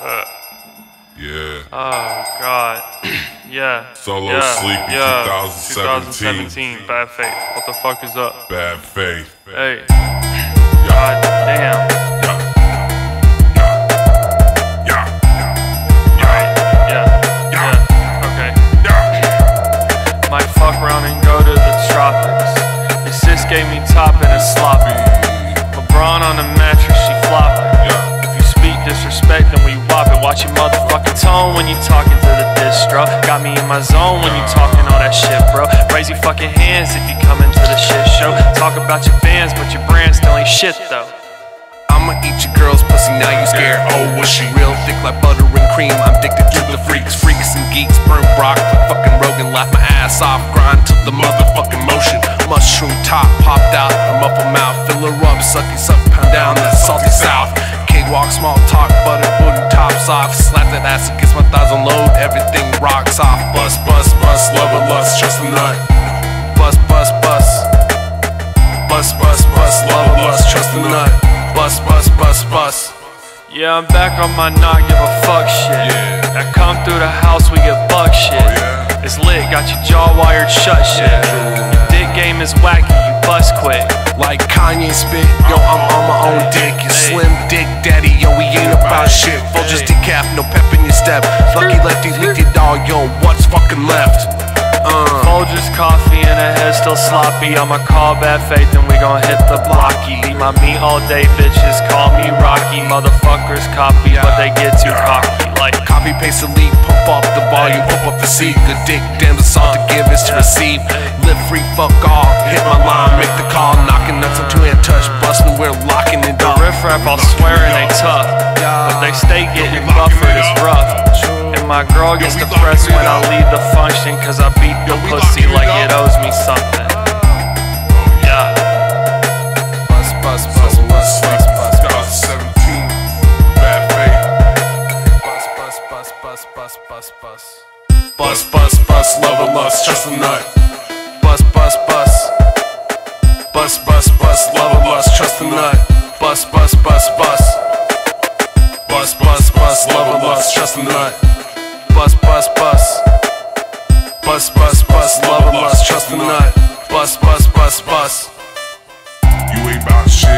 Yeah. Oh God. Yeah. Solo yeah. Sleepy yeah. 2017. 2017. Bad faith. What the fuck is up? Bad faith. Hey. Yeah. God damn. Yeah. Yeah. Yeah. Alright. Yeah. Yeah. Okay. Yeah. Might fuck around and go to the tropics. Your sis gave me top and a sloppy. My zone when you talking all that shit, bro. Raise your fucking hands if you come into the shit show. Talk about your fans, but your brand still ain't shit though. I'ma eat your girl's pussy, now you scared. Oh, was she real thick like butter and cream? I'm addicted to the freaks, freaks and geeks. Burn Brock fucking Rogan, laugh my ass off, grind to the motherfucking motion. Mushroom top popped out, a muffle mouth, fill her up, sucky suck, pound down that salty south. Cakewalk, small talk, butter, booty, tops off. Slap that ass against my thighs, unload, everything the nut. Bust, bust, bust, bust. Yeah, I'm back on my not give a fuck shit. Yeah. I come through the house, we get buck shit. Oh, yeah. It's lit, got your jaw wired shut shit. Your dick game is wacky, you bust quick. Like Kanye spit, yo, I'm on my own dick. You slim dick daddy, yo, we ain't about shit. Folgers just decaf, no pep in your step. Lucky lefty, lick your dog, yo, what's fucking left? Sloppy. I'ma call bad faith and we gon' hit the blocky. Leave my meat all day, bitches call me Rocky. Motherfuckers copy, but they get too cocky. Like, copy paste delete, pump up the volume, pump up the seat. Good dick, damn, the salt to give is to receive. Live free, fuck all. Hit my line, make the call, knocking nuts on two hand touch, busting, we're locking it the up. riff rap, I'll swear and they tough. But they stay getting buffered, it's rough. And my girl gets depressed when I leave the function, cause I beat the pussy like bust. Bust, bust, bust, love or lust, the nut. Bust, bust, bust. Bust, bust, bust, love or lust, trust nut. Bust, bust, bust, bust. Bust, bust, bust, love or lust, trust nut. Bust, bust, bust. Bust, bust, bust, love or lust, trust nut. Bust, bust, bust, bust. You ain't bout shit.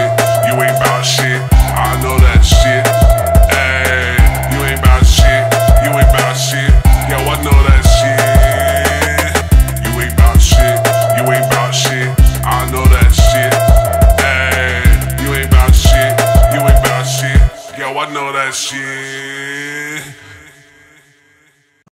I know that shit.